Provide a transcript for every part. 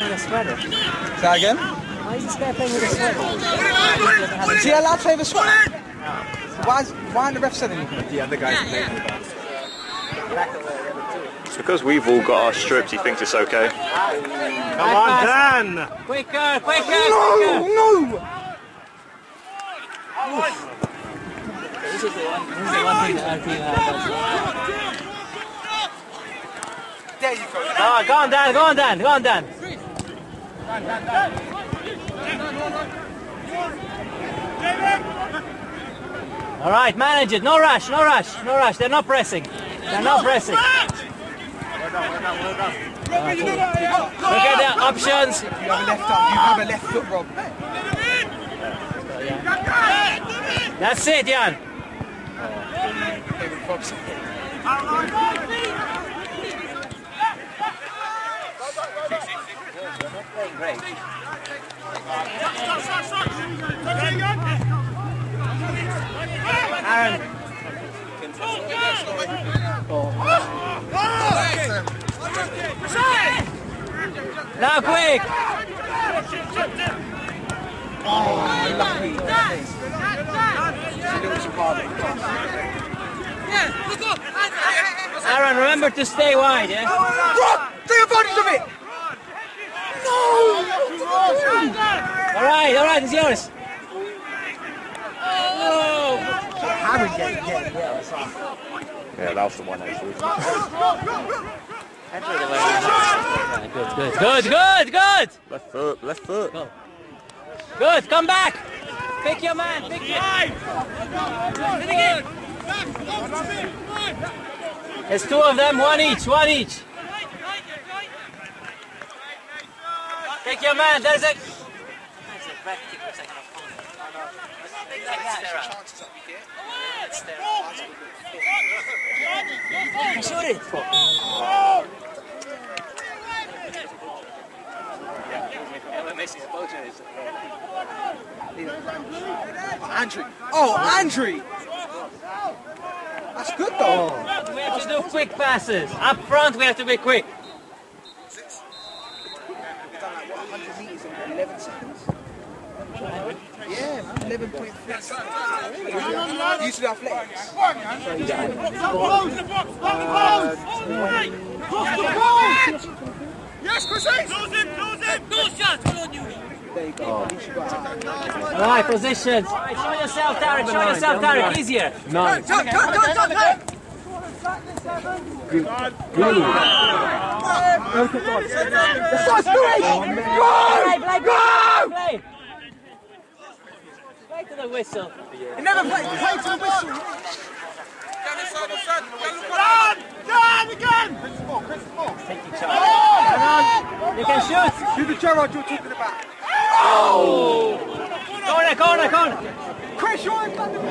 with a sweater? Say that again? Why is this guy playing with a sweater? Is he allowed to play with a sweater? Why, is, why aren't the refs said anything? The other guys playing with us. It's because we've all got our strips, he thinks it's okay. Come on, Dan! Quicker, quicker, No, quicker! no! This is the one, this is the one thing that our team uh. There you go. Oh, go on, Dan, go on, Dan, go on, Dan. All right, manage it. No rush, no rush, no rush. They're not pressing. They're not pressing. Look at the options. You have a left arm, you have a left foot, Rob. That's it, Jan. Oh, Great. Aaron. Now quick! Aaron, remember to stay wide, yeah? Rob! Take advantage of it! All right, all right, it's yours. Oh. Harry get get Yeah, that was the one actually. Good, good, good, good, good, Left foot, left foot. good. Come back. Pick your man. Pick your. There's two of them. One each. One each. Pick your man. There's a. Shoot it. Andrew. Oh, Andrew! That's good though. We have to do quick passes. Up front, we have to be quick. We've done like what, 100 metres in 11 seconds? Yeah, man, 11.3 seconds. Used to do athletics. There you go. At least you got out. All right, positions. All right, show yourself, Tarek. Show yourself, Tarek. Easier. Play, play, play, play. Play to the whistle. He never played, played to the whistle. Take each other. Run on. You can shoot. Do the Gerard you're talking about. Corner, corner, corner. Chris, you're in front of me.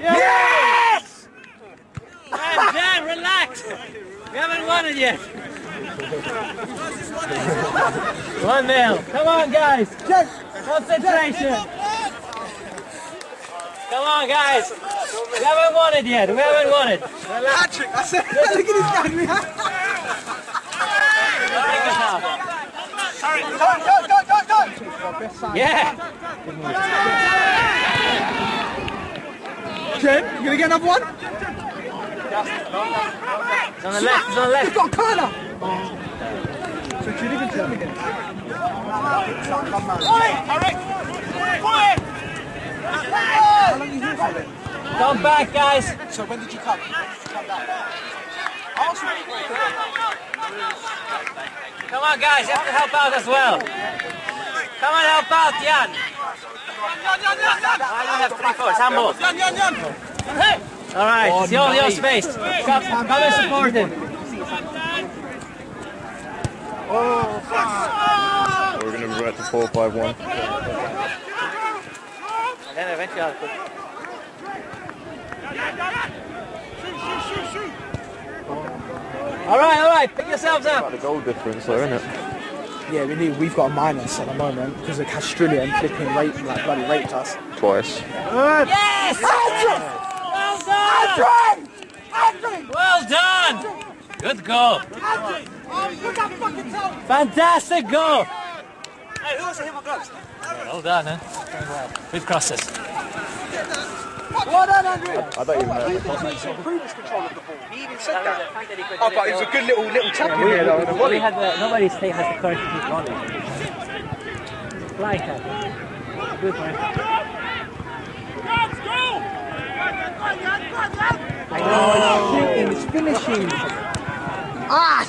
Yes! Jam, jam, relax. We haven't won it yet. One nil. Come on, guys. Concentration. Come on, guys. We haven't won it yet. We haven't won it. Relax. Patrick, I said, look at this guy. Go, go, go, go, go! Yeah. Ken, you gonna get another one? It's on the left. It's on the He's left. got a corner! So do you even tell me then? Come man. How long are you here for then? Come back, guys. So when did you come? Come back. Arsenal. Come on, guys. You have to help out as well. Come on, help out, Jan. I don't have three fours. Handball. All right, it's your, your space. Come, come and support him. We're going to revert to 4-5-1. Then eventually I'll put- All right, all right, pick yourselves up. The goal difference though, isn't it? Yeah, we need, we've got a minus at the moment because the Castrilian flipping rape, like bloody raped us. Twice. Yes! Well done! Well done! Good goal. Fantastic goal. Hey, who wants to hit my gloves? Well done, eh? Very well. Good crosses. Well done, Andrew. I don't even know. Previous control of the ball. He even said that. Oh, but it was a good little little tap in there though. in the We volley. had the, nobody's state has the courage to keep running. Fly tackle. Good man. I know, it's shooting, it's finishing. Ah,